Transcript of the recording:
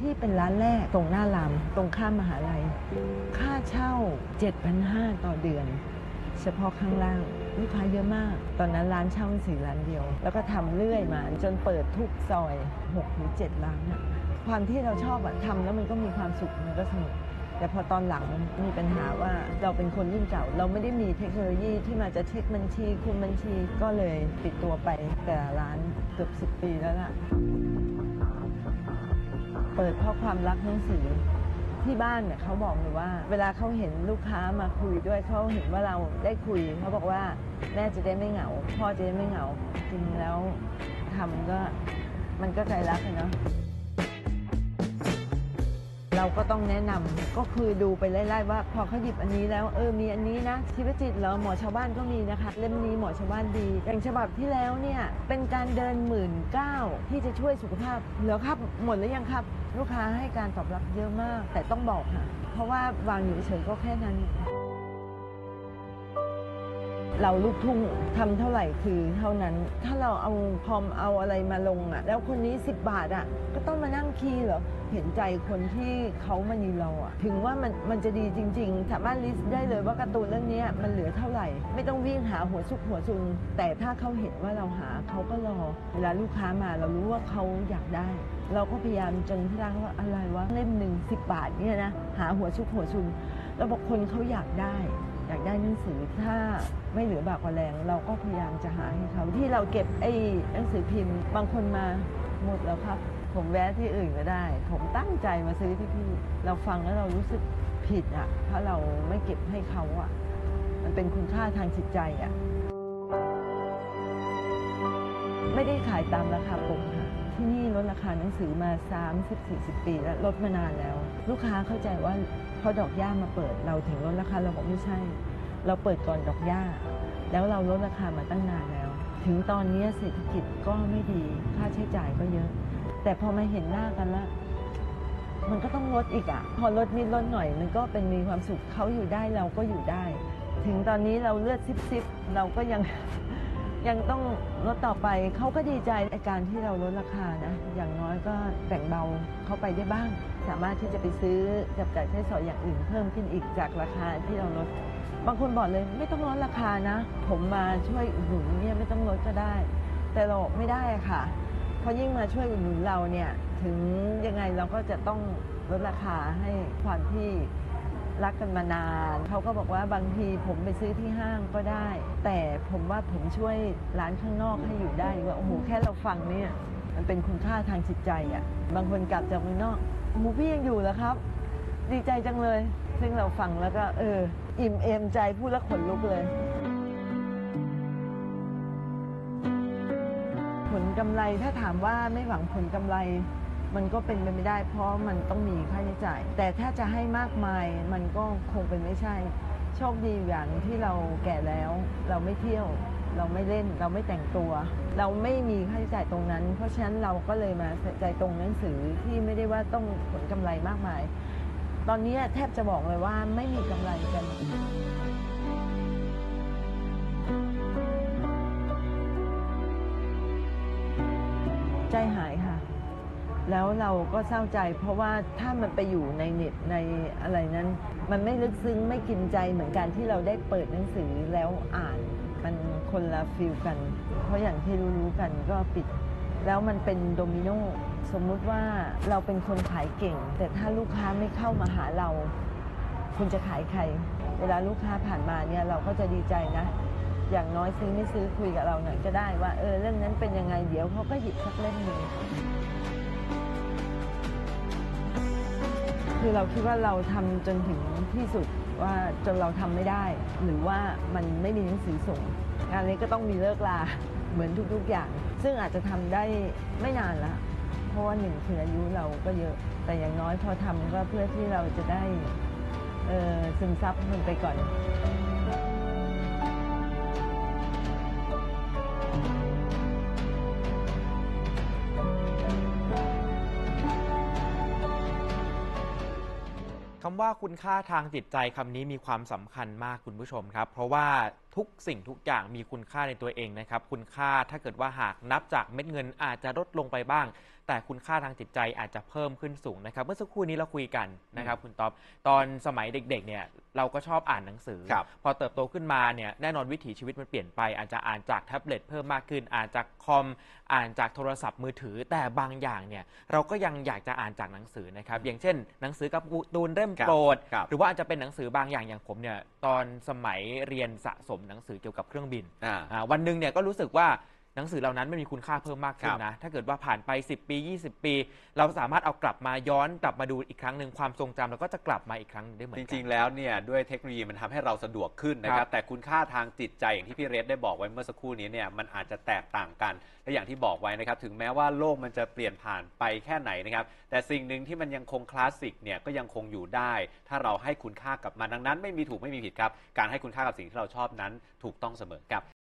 ที่เป็นร้านแรกตรงหน้ารามตรงข้ามมหาลัย ค่าเช่า 7,500 ต่อเดือน เฉพาะข้างล่างลูกค้าเยอะมาก ตอนนั้นร้านเช่าสี่ร้านเดียว แล้วก็ทำเรื่อยมาจนเปิดทุกซอย6หรือ7ร้านอะความที่เราชอบอะทำแล้วมันก็มีความสุขมันก็สนุกแต่พอตอนหลังมีปัญหาว่าเราเป็นคนรุ่นเก่า เราไม่ได้มีเทคโนโลยีที่มาจะเช็คบัญชีคุมบัญชีก็เลยปิดตัวไปแต่ร้านเกือบสิบปีแล้วล่ะ เปิดเพราะความรักหนังสือที่บ้านเนี่ยเขาบอกเลยว่า เวลาเขาเห็นลูกค้ามาคุยด้วยเขาเห็นว่าเราได้คุยเขาบอกว่าแม่จะได้ไม่เหงา พ่อจะได้ไม่เหงาจริงแล้วทำก็มันก็ใจรักเนาะ เราก็ต้องแนะนำก็คือดูไปไล่ๆว่า พอเขาหยิบอันนี้แล้วเออมีอันนี้นะชีวจิตเหรอหมอชาวบ้านก็มีนะคะ เล่มนี้หมอชาวบ้านดี อย่างฉบับที่แล้วเนี่ยเป็นการเดินหมื่นเก้าที่จะช่วยสุขภาพเหลือครับหมดหรือยังครับ ลูกค้าให้การตอบรับเยอะมาก แต่ต้องบอกค่ะ เพราะว่าวางอยู่เฉยๆก็แค่นั้น เราลูกทุ่งทำเท่าไหร่คือเท่านั้น ถ้าเราเอาคอมเอาอะไรมาลงอะ่ะ แล้วคนนี้ 10 บาทอะ่ะ ก็ต้องมานั่งคีย์เหรอ เห็นใจคนที่เขามานีเราอะ่ะ ถึงว่ามันมันจะดีจริง ๆ สามารถลิสต์ได้เลยว่าการ์ตูนเรื่องนี้มันเหลือเท่าไหร่ ไม่ต้องวิ่งหาหัวซุกหัวซุน แต่ถ้าเขาเห็นว่าเราหาเขาก็รอ เวลาลูกค้ามาเรารู้ว่าเขาอยากได้ เราก็พยายามจนที่ร้านว่าอะไรวะเล่มหนึ่งสิบบาทเนี่ยนะหาหัวซุกหัวซุน แล้วบอกคนเขาอยากได้ อยากได้หนังสือถ้าไม่เหลือบากกว่าแรง เราก็พยายามจะหาให้เขาที่เราเก็บไอ้หนังสือพิมพ์ บางคนมาหมดแล้วครับ ผมแวะที่อื่นก็ได้ ผมตั้งใจมาซื้อที่พี่ เราฟังแล้วเรารู้สึกผิดอะเพราะเราไม่เก็บให้เขาอะ มันเป็นคุณค่าทางจิตใจอะ ไม่ได้ขายตามราคาปกค่ะ ที่นี่ลดราคาหนังสือมา 30-40 ปี แล้วลดมานานแล้ว ลูกค้าเข้าใจว่าพอดอกหญ้ามาเปิดเราถึงลดราคาเราบอกไม่ใช่ เราเปิดก่อนดอกหญ้า แล้วเราลดราคามาตั้งนานแล้ว ถึงตอนนี้เศรษฐกิจก็ไม่ดีค่าใช้จ่ายก็เยอะ แต่พอมาเห็นหน้ากันแล้วมันก็ต้องลดอีกอะ่ะพอลดนิดลดหน่อย มันก็เป็นมีความสุขเขาอยู่ได้เราก็อยู่ได้ ถึงตอนนี้เราเลือดซิบๆเราก็ยัง ยังต้องลดต่อไปเขาก็ดีใจในการที่เราลดราคานะ อย่างน้อยก็แบ่งเบาเข้าไปได้บ้าง สามารถที่จะไปซื้อจับจ่ายใช้สอยอย่างอื่นเพิ่มขึ้นอีกจากราคาที่เราลด บางคนบอกเลยไม่ต้องลดราคานะ ผมมาช่วยอุดหนุนเนี่ยไม่ต้องลดก็ได้ แต่เราไม่ได้ค่ะ เพราะยิ่งมาช่วยอุดหนุนเราเนี่ยถึงยังไงเราก็จะต้องลดราคาให้ความที่ รักกันมานาน เขาก็บอกว่าบางทีผมไปซื้อที่ห้างก็ได้ แต่ผมว่าผมช่วยร้านข้างนอกให้อยู่ได้ว่าโอ้โหแค่เราฟังเนี่ยมันเป็นคุณค่าทางจิตใจอะ่ะบางคนกลับจากเมืองนอกหมูพี่ยังอยู่เหรอครับ ดีใจจังเลย ซึ่งเราฟังแล้วก็เออ อิ่มเอมใจพูดแล้วขนลุกเลยผลกำไรถ้าถามว่าไม่หวังผลกำไร มันก็เป็นไปไม่ได้ เพราะมันต้องมีค่าใช้จ่าย แต่ถ้าจะให้มากมายมันก็คงเป็นไม่ใช่ โชคดีอย่างที่เราแก่แล้ว เราไม่เที่ยว เราไม่เล่นเราไม่แต่งตัว เราไม่มีค่าใช้จ่ายตรงนั้น เพราะฉะนั้นเราก็เลยมาใส่ใจตรงหนังสือที่ไม่ได้ว่าต้องผลกำไรมากมาย ตอนนี้แทบจะบอกเลยว่าไม่มีกำไรกันใจหาย แล้วเราก็เศร้าใจ เพราะว่าถ้ามันไปอยู่ในเน็ตในอะไรนั้น มันไม่ลึกซึ้งไม่กินใจเหมือนกันที่เราได้เปิดหนังสือแล้วอ่านมันคนละฟิลกัน เพราะอย่างที่รู้ๆกันก็ปิด แล้วมันเป็นโดมิโนสมมุติว่าเราเป็นคนขายเก่ง แต่ถ้าลูกค้าไม่เข้ามาหาเรา คุณจะขายใคร เวลาลูกค้าผ่านมาเนี่ยเราก็จะดีใจนะ อย่างน้อยซื้อไม่ซื้อคุยกับเราหน่อยก็ได้ว่าเออเรื่องนั้นเป็นยังไงเดี๋ยวเขาก็หยิบสักเล่มหนึ่ง คือเราคิดว่าเราทำจนถึงที่สุดว่าจนเราทำไม่ได้ หรือว่ามันไม่มีหนังสือส่งงานนี้ก็ต้องมีเลิกลาเหมือนทุกๆอย่าง ซึ่งอาจจะทำได้ไม่นานละเพราะว่าหนึ่งคืออายุเราก็เยอะ แต่อย่างน้อยพอทำก็เพื่อที่เราจะได้เออซึมซับมันไปก่อน คำว่าคุณค่าทางจิตใจคำนี้มีความสำคัญมากคุณผู้ชมครับ เพราะว่า ทุกสิ่งทุกอย่างมีคุณค่าในตัวเองนะครับ คุณค่าถ้าเกิดว่าหากนับจากเม็ดเงินอาจจะลดลงไปบ้าง แต่คุณค่าทางจิตใจอาจจะเพิ่มขึ้นสูงนะครับ เมื่อสักครู่นี้เราคุยกันนะครับคุณต๊อบตอนสมัยเด็กๆเนี่ยเราก็ชอบอ่านหนังสือ ครับพอเติบโตขึ้นมาเนี่ยแน่นอนวิถีชีวิตมันเปลี่ยนไป อาจจะอ่านจากแท็บเล็ตเพิ่มมากขึ้น อ่านจากคอมอ่านจากโทรศัพท์มือถือ แต่บางอย่างเนี่ยเราก็ยังอยากจะอ่านจากหนังสือนะครับอย่างเช่น หนังสือกับการ์ตูนเล่มครับโปรดครับ หรือว่าอาจจะเป็นหนังสือบางอย่างอย่างผมเนี่ยตอนสมัยเรียนสะสมหนังสือเกี่ยวกับเครื่องบินอ่า อ่าวันหนึ่งเนี่ยก็รู้สึกว่า หนังสือเหล่านั้นไม่มีคุณค่าเพิ่มมากขึ้นครับนะ ถ้าเกิดว่าผ่านไป 10 ปี 20 ปี เราสามารถเอากลับมาย้อนกลับมาดูอีกครั้งหนึ่งความทรงจำเราก็จะกลับมาอีกครั้งหนึ่งได้เหมือนจกัน ริง ๆ แล้วเนี่ยด้วยเทคโนโลยีมันทำให้เราสะดวกขึ้นนะคครัรับบแต่คุณค่าทางจิตใจอย่างที่พี่เรสได้บอกไว้เมื่อสักครู่นี้เนี่ยมันอาจจะแตกต่างกัน และอย่างที่บอกไว้นะครับถึงแม้ว่าโลกมันจะเปลี่ยนผ่านไปแค่ไหนนะครับแต่สิ่งหนึ่งที่มันยังคงคลาสสิกเนี่ยก็ยังคงอยู่ได้ ถ้าเราให้คุณค่ากับมันดังนั้น ไม่มีถูกไม่มีผิดครับ การให้คุณค่ากับสิ่งที่เราชอบนั้นถูกต้องเสมอครับ